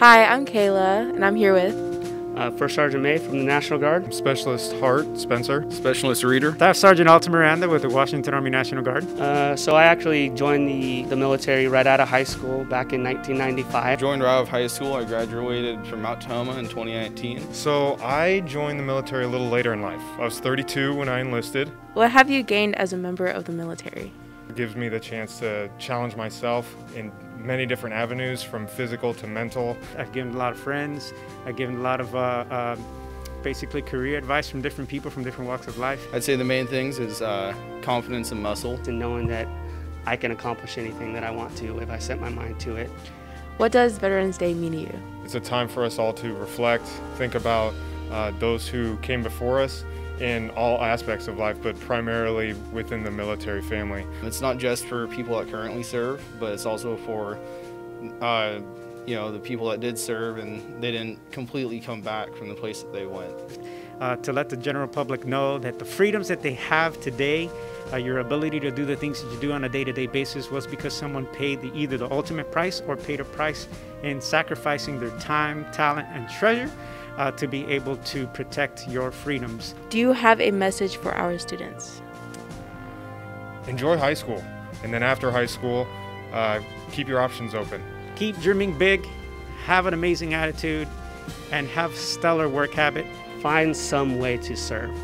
Hi, I'm Kayla, and I'm here with uh, First Sergeant May from the National Guard. Specialist Hart Spencer. Specialist Reader. Staff Sergeant Alta Miranda with the Washington Army National Guard. Uh, so I actually joined the, the military right out of high school back in 1995. Joined right out of high school. I graduated from Mount Tahoma in 2019. So I joined the military a little later in life. I was 32 when I enlisted. What have you gained as a member of the military? It gives me the chance to challenge myself in many different avenues from physical to mental. I've given a lot of friends. I've given a lot of uh, uh, basically career advice from different people from different walks of life. I'd say the main things is uh, confidence and muscle. And knowing that I can accomplish anything that I want to if I set my mind to it. What does Veterans Day mean to you? It's a time for us all to reflect, think about uh, those who came before us in all aspects of life, but primarily within the military family. It's not just for people that currently serve, but it's also for uh, you know the people that did serve and they didn't completely come back from the place that they went. Uh, to let the general public know that the freedoms that they have today, uh, your ability to do the things that you do on a day-to-day basis was because someone paid the, either the ultimate price or paid a price in sacrificing their time, talent, and treasure uh, to be able to protect your freedoms. Do you have a message for our students? Enjoy high school, and then after high school, uh, keep your options open. Keep dreaming big, have an amazing attitude, and have stellar work habit. Find some way to serve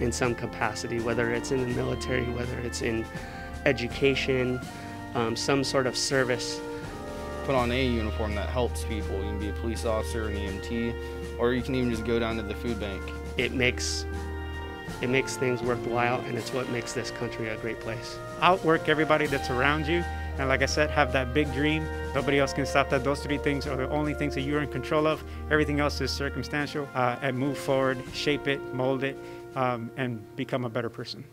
in some capacity, whether it's in the military, whether it's in education, um, some sort of service. Put on a uniform that helps people. You can be a police officer, an EMT, or you can even just go down to the food bank. It makes it makes things worthwhile, and it's what makes this country a great place. Outwork everybody that's around you, and like I said, have that big dream. Nobody else can stop that. Those three things are the only things that you're in control of. Everything else is circumstantial. Uh, and move forward, shape it, mold it, um, and become a better person.